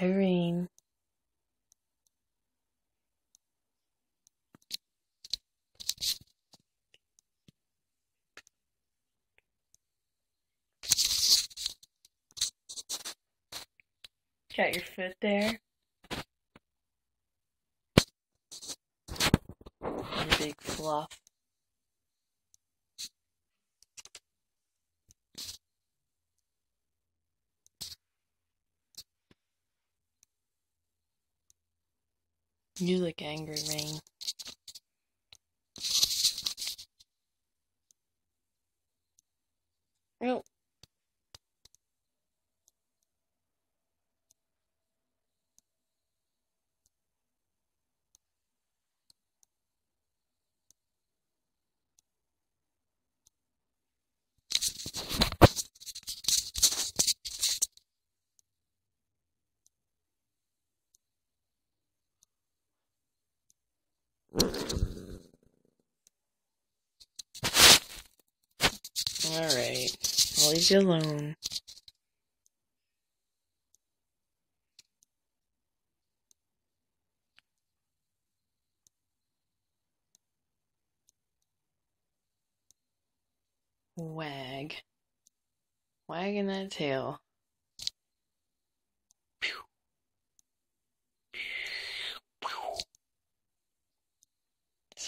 Irene. Got your foot there. And a big fluff. You look angry, Rain. Oh. Alright, I'll leave you alone. Wag. Wagging that tail.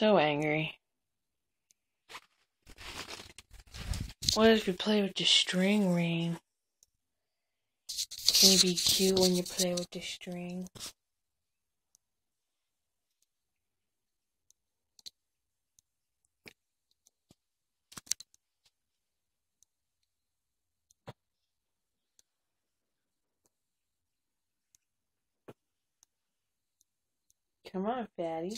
So angry. What if you play with the string ring? Can you be cute when you play with the string? Come on, fatty.